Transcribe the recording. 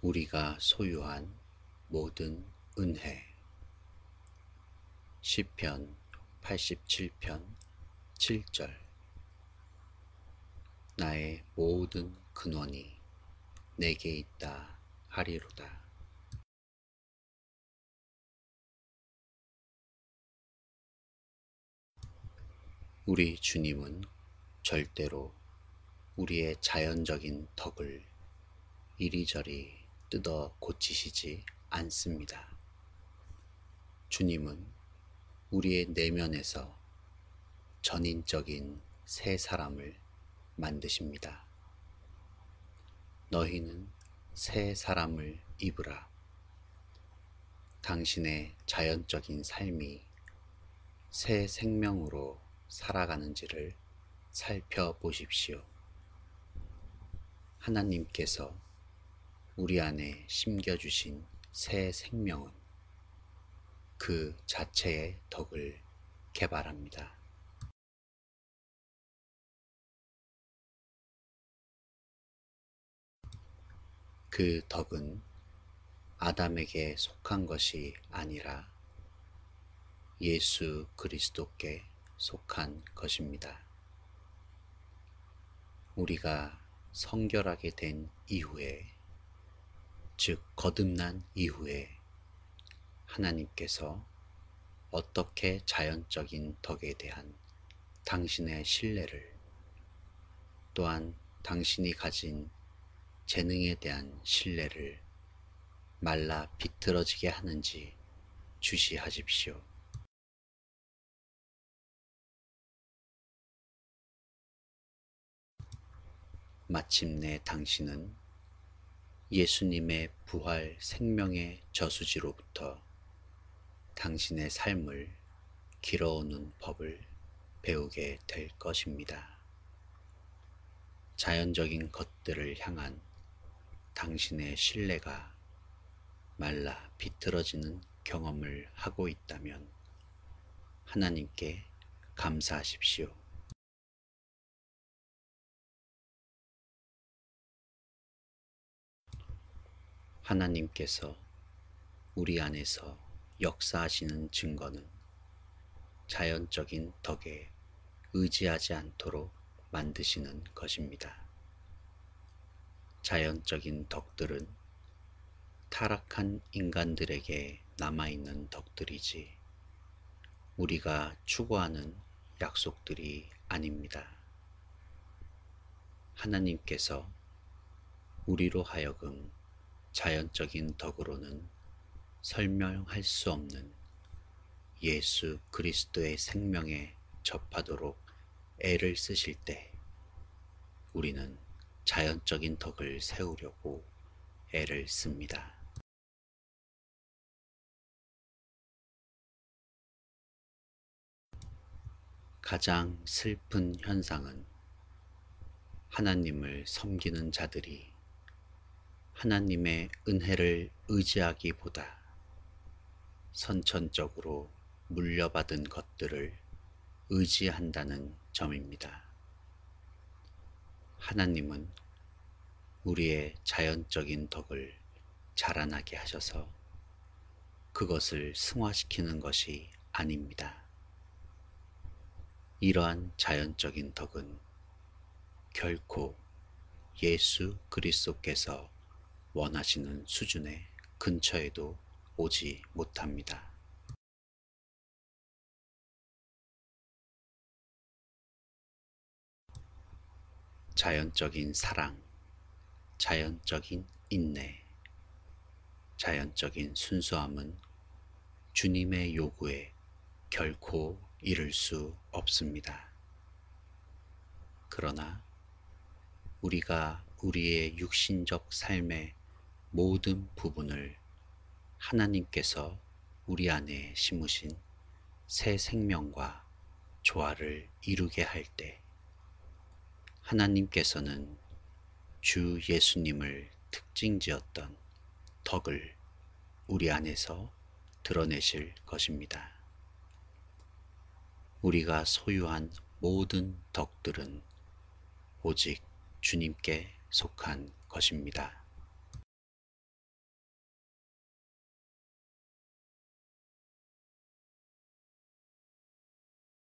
우리가 소유한 모든 은혜 시편 87편 7절 나의 모든 근원이 내게 있다 하리로다. 우리 주님은 절대로 우리의 자연적인 덕을 이리저리 뜯어 고치시지 않습니다. 주님은 우리의 내면에서 전인적인 새 사람을 만드십니다. 너희는 새 사람을 입으라. 당신의 자연적인 삶이 새 생명으로 살아가는지를 살펴보십시오. 하나님께서 우리 안에 심겨주신 새 생명은 그 자체의 덕을 개발합니다. 그 덕은 아담에게 속한 것이 아니라 예수 그리스도께 속한 것입니다. 우리가 성결하게 된 이후에 즉 거듭난 이후에 하나님께서 어떻게 자연적인 덕에 대한 당신의 신뢰를 또한 당신이 가진 재능에 대한 신뢰를 말라 비틀어지게 하는지 주시하십시오. 마침내 당신은 예수님의 부활 생명의 저수지로부터 당신의 삶을 길어오는 법을 배우게 될 것입니다. 자연적인 것들을 향한 당신의 신뢰가 말라 비틀어지는 경험을 하고 있다면 하나님께 감사하십시오. 하나님께서 우리 안에서 역사하시는 증거는 자연적인 덕에 의지하지 않도록 만드시는 것입니다. 자연적인 덕들은 타락한 인간들에게 남아있는 덕들이지 우리가 추구하는 약속들이 아닙니다. 하나님께서 우리로 하여금 자연적인 덕으로는 설명할 수 없는 예수 그리스도의 생명에 접하도록 애를 쓰실 때 우리는 자연적인 덕을 세우려고 애를 씁니다. 가장 슬픈 현상은 하나님을 섬기는 자들이 하나님의 은혜를 의지하기보다 선천적으로 물려받은 것들을 의지한다는 점입니다. 하나님은 우리의 자연적인 덕을 자라나게 하셔서 그것을 승화시키는 것이 아닙니다. 이러한 자연적인 덕은 결코 예수 그리스도께서 원하시는 수준의 근처에도 오지 못합니다. 자연적인 사랑, 자연적인 인내, 자연적인 순수함은 주님의 요구에 결코 이를 수 없습니다. 그러나 우리가 우리의 육신적 삶의 모든 부분을 하나님께서 우리 안에 심으신 새 생명과 조화를 이루게 할 때 하나님께서는 주 예수님을 특징 지었던 덕을 우리 안에서 드러내실 것입니다. 우리가 소유한 모든 덕들은 오직 주님께 속한 것입니다.